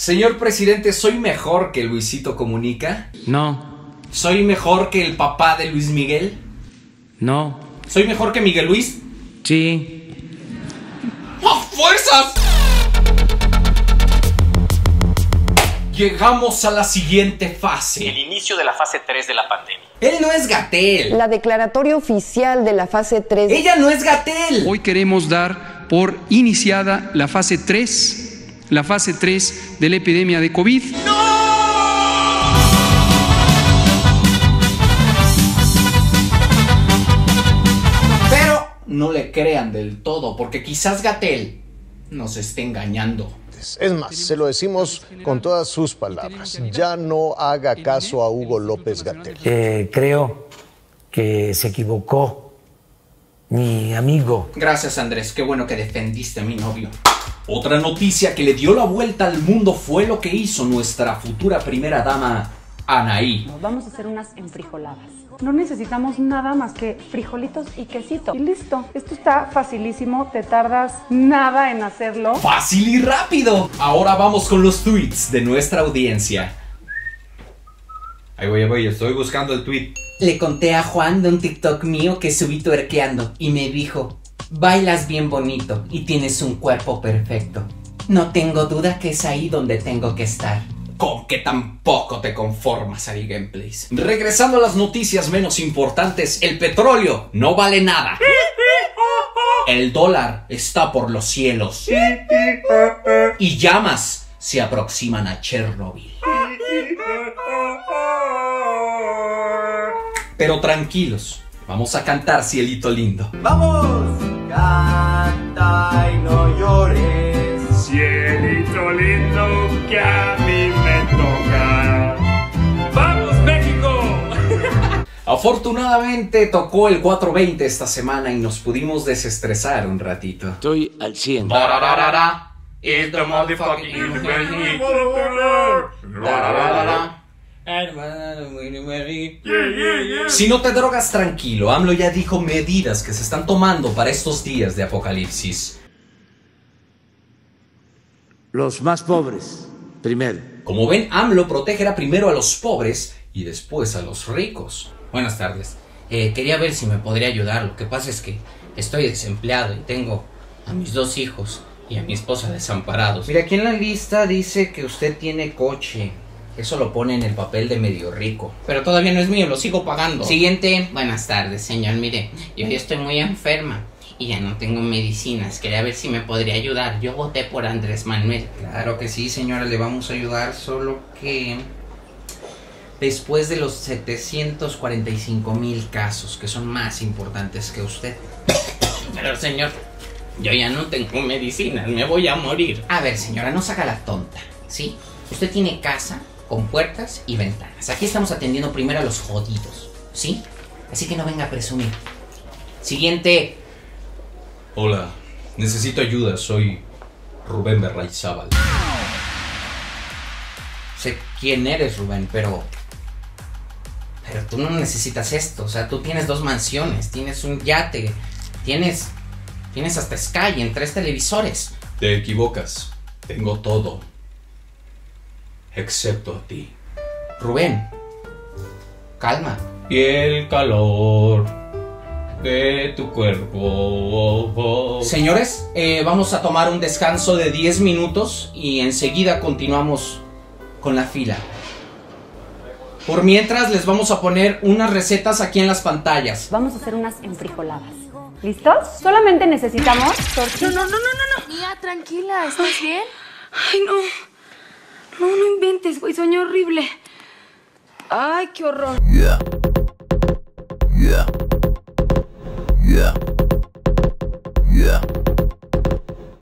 Señor presidente, ¿soy mejor que Luisito Comunica? No, ¿Soy mejor que el papá de Luis Miguel? no, ¿Soy mejor que Miguel Luis? sí, ¡A fuerzas! Llegamos a la siguiente fase. el inicio de la fase 3 de la pandemia. Él no es Gatel. La declaratoria oficial de la fase 3 Ella no es Gatel. Hoy queremos dar por iniciada la fase 3, la fase 3 de la epidemia de COVID. Pero no le crean del todo, porque quizás Gatel nos esté engañando. Es más, se lo decimos con todas sus palabras. Ya no haga caso a Hugo López Gatel. Eh, creo que se equivocó mi amigo. Gracias Andrés, qué bueno que defendiste a mi novio. Otra noticia que le dio la vuelta al mundo fue lo que hizo nuestra futura primera dama, Anaí. Vamos a hacer unas enfrijoladas. No necesitamos nada más que frijolitos y quesito. Y listo. Esto está facilísimo, te tardas nada en hacerlo. Fácil y rápido. Ahora vamos con los tweets de nuestra audiencia. Ahí voy, ahí voy, estoy buscando el tweet. Le conté a Juan de un TikTok mío que subí tuerqueando y me dijo, bailas bien bonito y tienes un cuerpo perfecto. No tengo duda que es ahí donde tengo que estar. Con que tampoco te conformas, Ari Gameplays. Regresando a las noticias menos importantes, el petróleo no vale nada. El dólar está por los cielos. Y llamas se aproximan a Chernobyl. Pero tranquilos, vamos a cantar Cielito Lindo. Vamos, canta y no llores. Cielito lindo que a mí me toca. ¡Vamos, México! Afortunadamente tocó el 420 esta semana y nos pudimos desestresar un ratito. Estoy al 100. Tararara, It's the motherfucking Si no te drogas tranquilo, AMLO ya dijo medidas que se están tomando para estos días de apocalipsis. Los más pobres, primero. Como ven, AMLO protegerá primero a los pobres y después a los ricos. Buenas tardes. Eh, quería ver si me podría ayudar. Lo que pasa es que estoy desempleado y tengo a mis dos hijos y a mi esposa desamparados. Mira, aquí en la lista dice que usted tiene coche. Eso lo pone en el papel de medio rico. Pero todavía no es mío, lo sigo pagando. Siguiente. Buenas tardes, señor. Mire, yo ya estoy muy enferma y ya no tengo medicinas. Quería ver si me podría ayudar. Yo voté por Andrés Manuel. Claro que sí, señora, le vamos a ayudar, solo que después de los 745 mil casos que son más importantes que usted. Pero señor, yo ya no tengo medicinas, me voy a morir. A ver, señora, no saca la tonta, ¿sí? Usted tiene casa con puertas y ventanas. Aquí estamos atendiendo primero a los jodidos, ¿sí? Así que no venga a presumir. Siguiente. Hola, necesito ayuda, soy Rubén Berraizábal. Sé quién eres, Rubén, pero pero tú no necesitas esto, o sea, tú tienes dos mansiones, tienes un yate, tienes tienes hasta Sky en tres televisores. Te equivocas. Tengo todo. Excepto a ti. Rubén, calma. Y el calor de tu cuerpo. Señores, eh, vamos a tomar un descanso de 10 minutos y enseguida continuamos con la fila. Por mientras les vamos a poner unas recetas aquí en las pantallas. Vamos a hacer unas enfrijoladas. ¿Listos? Solamente necesitamos tortilla. No, no, no, no, no. Mía, tranquila, ¿estás bien? Ay, no. No, no inventes, güey, sueño horrible. Ay, qué horror. Yeah. Yeah. Yeah.